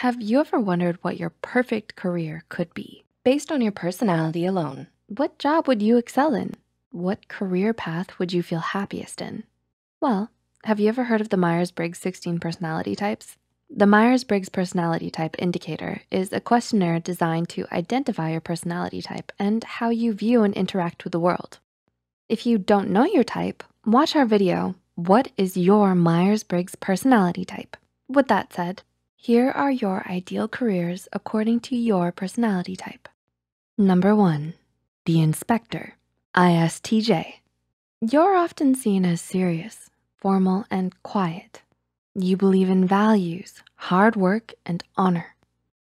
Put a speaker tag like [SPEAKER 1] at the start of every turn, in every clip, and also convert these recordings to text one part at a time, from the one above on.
[SPEAKER 1] have you ever wondered what your perfect career could be? Based on your personality alone, what job would you excel in? What career path would you feel happiest in? Well, have you ever heard of the Myers-Briggs 16 personality types? The Myers-Briggs Personality Type Indicator is a questionnaire designed to identify your personality type and how you view and interact with the world. If you don't know your type, watch our video, What is your Myers-Briggs personality type? With that said, here are your ideal careers according to your personality type. Number one, the inspector, ISTJ. You're often seen as serious, formal, and quiet. You believe in values, hard work, and honor.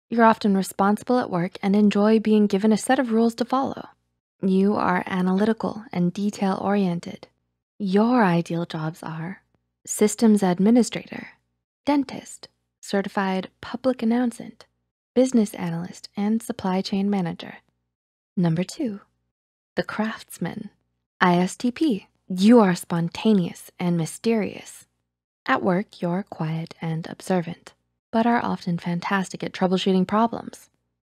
[SPEAKER 1] You're often responsible at work and enjoy being given a set of rules to follow. You are analytical and detail-oriented. Your ideal jobs are systems administrator, dentist, certified public accountant, business analyst, and supply chain manager. Number two, the craftsman, ISTP. You are spontaneous and mysterious. At work, you're quiet and observant, but are often fantastic at troubleshooting problems.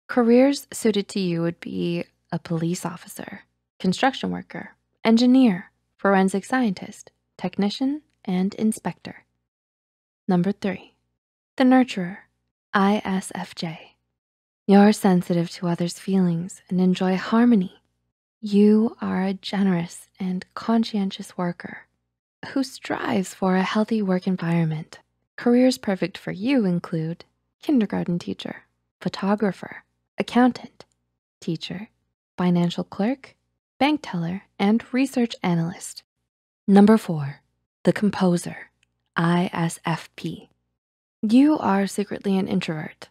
[SPEAKER 1] Careers suited to you would be a police officer, construction worker, engineer, forensic scientist, technician, and inspector. Number three, the nurturer, ISFJ. You're sensitive to others' feelings and enjoy harmony. You are a generous and conscientious worker who strives for a healthy work environment. Careers perfect for you include kindergarten teacher, photographer, accountant, teacher, financial clerk, bank teller, and research analyst. Number four, the composer, ISFP. You are secretly an introvert,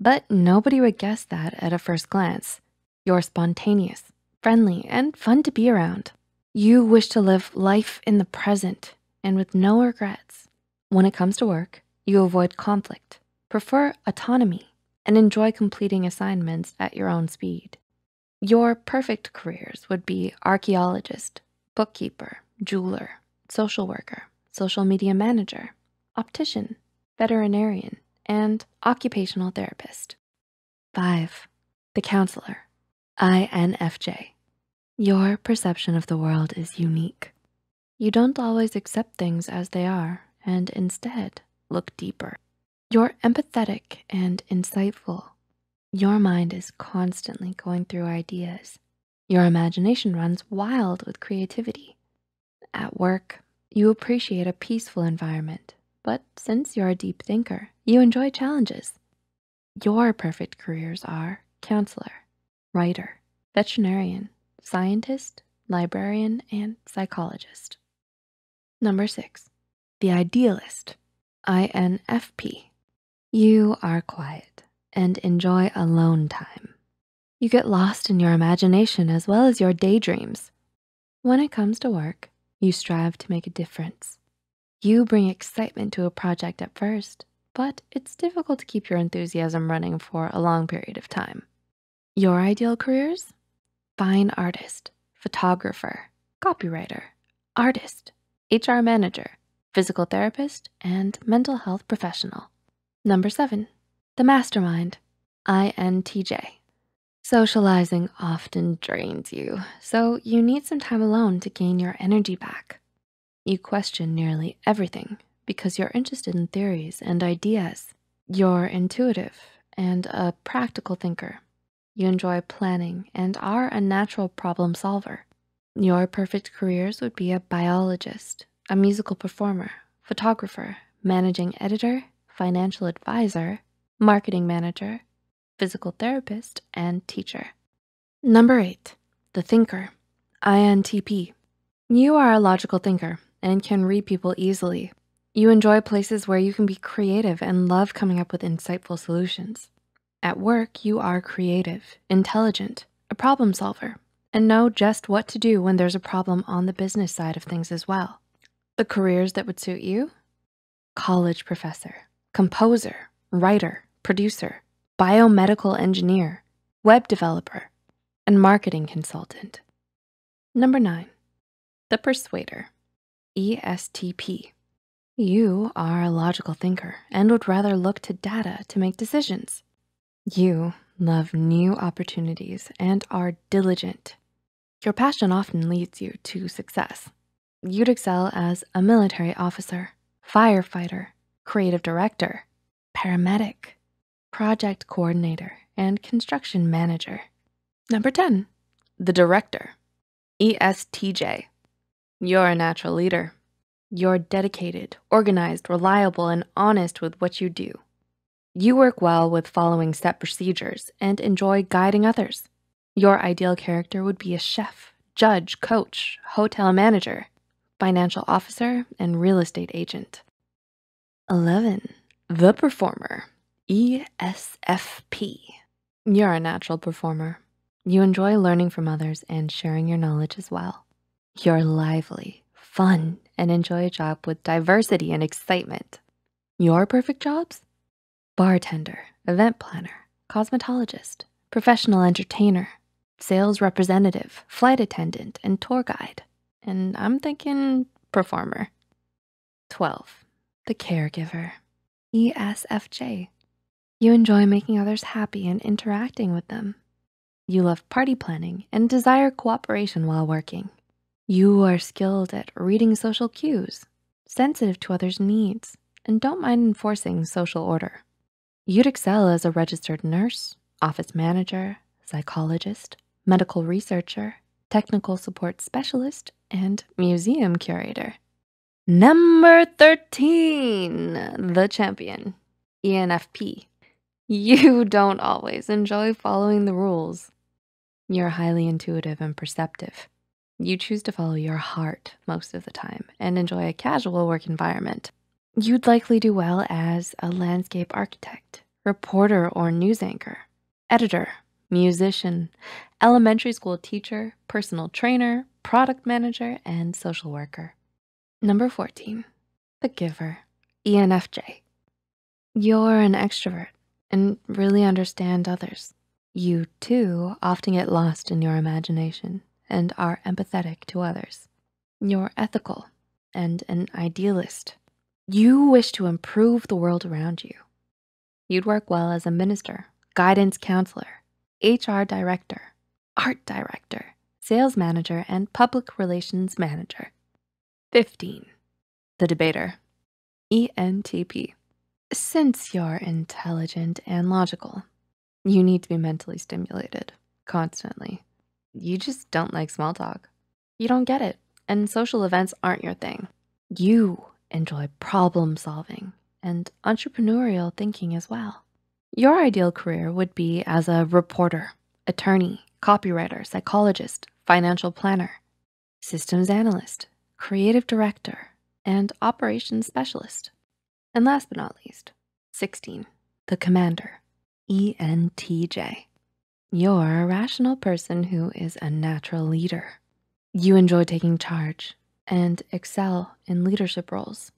[SPEAKER 1] but nobody would guess that at a first glance. You're spontaneous, friendly, and fun to be around. You wish to live life in the present and with no regrets. When it comes to work, you avoid conflict, prefer autonomy, and enjoy completing assignments at your own speed. Your perfect careers would be archeologist, bookkeeper, jeweler, social worker, social media manager, optician, veterinarian, and occupational therapist. Five, the counselor, INFJ. Your perception of the world is unique. You don't always accept things as they are and instead look deeper. You're empathetic and insightful. Your mind is constantly going through ideas. Your imagination runs wild with creativity. At work, you appreciate a peaceful environment, but since you're a deep thinker, you enjoy challenges. Your perfect careers are counselor, writer, veterinarian, scientist, librarian, and psychologist. Number six, the idealist, INFP. You are quiet and enjoy alone time. You get lost in your imagination as well as your daydreams. When it comes to work, you strive to make a difference. You bring excitement to a project at first, but it's difficult to keep your enthusiasm running for a long period of time. Your ideal careers? fine artist, photographer, copywriter, artist, HR manager, physical therapist, and mental health professional. Number seven, the mastermind, INTJ. Socializing often drains you, so you need some time alone to gain your energy back. You question nearly everything because you're interested in theories and ideas. You're intuitive and a practical thinker you enjoy planning and are a natural problem solver. Your perfect careers would be a biologist, a musical performer, photographer, managing editor, financial advisor, marketing manager, physical therapist, and teacher. Number eight, the thinker, INTP. You are a logical thinker and can read people easily. You enjoy places where you can be creative and love coming up with insightful solutions. At work, you are creative, intelligent, a problem solver, and know just what to do when there's a problem on the business side of things as well. The careers that would suit you? College professor, composer, writer, producer, biomedical engineer, web developer, and marketing consultant. Number nine, the persuader, ESTP. You are a logical thinker and would rather look to data to make decisions. You love new opportunities and are diligent. Your passion often leads you to success. You'd excel as a military officer, firefighter, creative director, paramedic, project coordinator, and construction manager. Number 10, the director, ESTJ. You're a natural leader. You're dedicated, organized, reliable, and honest with what you do. You work well with following set procedures and enjoy guiding others. Your ideal character would be a chef, judge, coach, hotel manager, financial officer, and real estate agent. 11, the performer, ESFP. You're a natural performer. You enjoy learning from others and sharing your knowledge as well. You're lively, fun, and enjoy a job with diversity and excitement. Your perfect jobs? Bartender, event planner, cosmetologist, professional entertainer, sales representative, flight attendant, and tour guide. And I'm thinking performer. 12, the caregiver, ESFJ. You enjoy making others happy and interacting with them. You love party planning and desire cooperation while working. You are skilled at reading social cues, sensitive to others' needs, and don't mind enforcing social order. You'd excel as a registered nurse, office manager, psychologist, medical researcher, technical support specialist, and museum curator. Number 13, the champion, ENFP. You don't always enjoy following the rules. You're highly intuitive and perceptive. You choose to follow your heart most of the time and enjoy a casual work environment. You'd likely do well as a landscape architect, reporter or news anchor, editor, musician, elementary school teacher, personal trainer, product manager, and social worker. Number 14, the giver, ENFJ. You're an extrovert and really understand others. You too often get lost in your imagination and are empathetic to others. You're ethical and an idealist. You wish to improve the world around you. You'd work well as a minister, guidance counselor, HR director, art director, sales manager, and public relations manager. 15, the debater, ENTP. Since you're intelligent and logical, you need to be mentally stimulated constantly. You just don't like small talk. You don't get it, and social events aren't your thing. You enjoy problem solving and entrepreneurial thinking as well. Your ideal career would be as a reporter, attorney, copywriter, psychologist, financial planner, systems analyst, creative director, and operations specialist. And last but not least, 16, the commander, ENTJ. You're a rational person who is a natural leader. You enjoy taking charge and excel in leadership roles.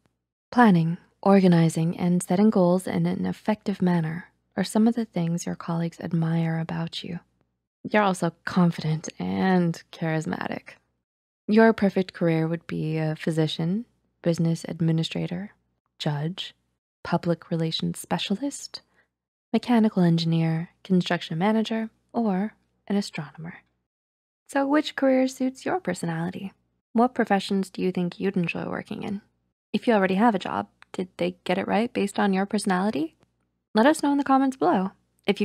[SPEAKER 1] Planning, organizing, and setting goals in an effective manner are some of the things your colleagues admire about you. You're also confident and charismatic. Your perfect career would be a physician, business administrator, judge, public relations specialist, mechanical engineer, construction manager, or an astronomer. So which career suits your personality? What professions do you think you'd enjoy working in? If you already have a job, did they get it right based on your personality? Let us know in the comments below. If you